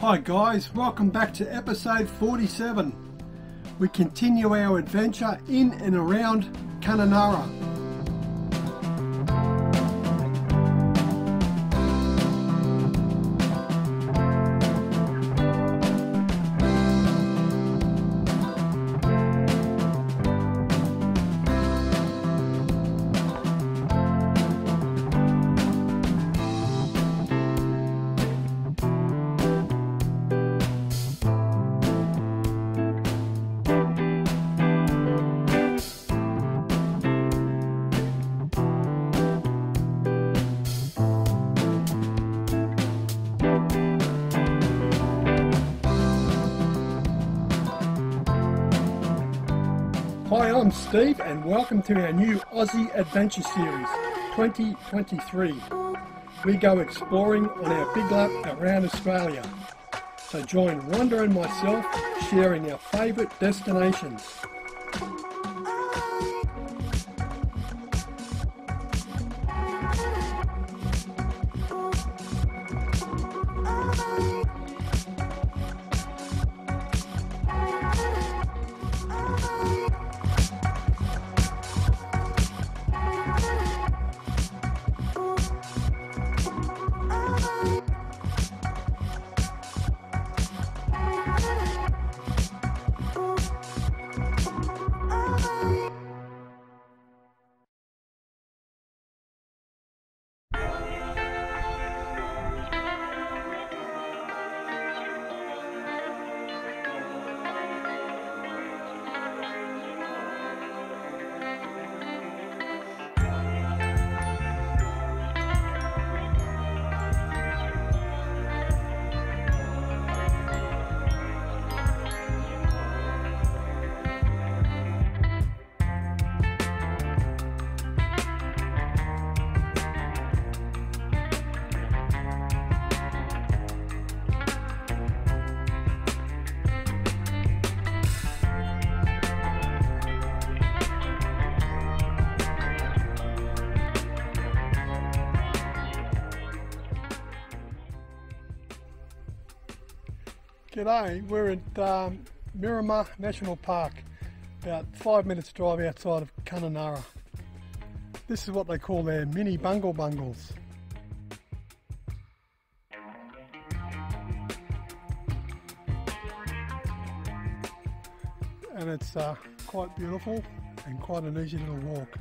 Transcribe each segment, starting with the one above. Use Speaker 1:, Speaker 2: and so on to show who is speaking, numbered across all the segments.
Speaker 1: Hi guys, welcome back to episode 47. We continue our adventure in and around Kununurra. Hi, I'm Steve, and welcome to our new Aussie Adventure Series 2023. We go exploring on our big lap around Australia. So join Rhonda and myself sharing our favourite destinations. G'day, we're at um, Mirima National Park, about five minutes drive outside of Kununurra. This is what they call their mini bungle bungles. And it's uh, quite beautiful and quite an easy little walk.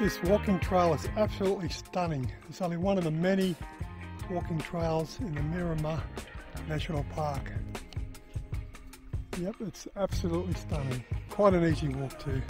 Speaker 1: This walking trail is absolutely stunning. It's only one of the many walking trails in the Mirima National Park. Yep, it's absolutely stunning. Quite an easy walk too.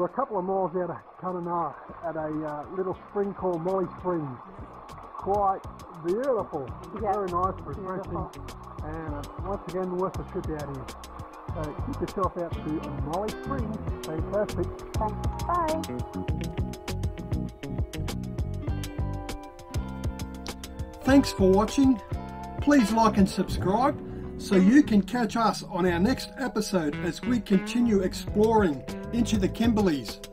Speaker 1: We're a couple of miles out of Kununurra at a uh, little spring called Molly Springs. Quite beautiful,
Speaker 2: Yeah.
Speaker 1: very nice, refreshing,
Speaker 2: Beautiful.
Speaker 1: and uh, once again worth a trip out here. So keep yourself out to Molly Springs. Fantastic.
Speaker 2: Thanks. Bye.
Speaker 1: Thanks for watching. Please like and subscribe so you can catch us on our next episode as we continue exploring into the Kimberleys.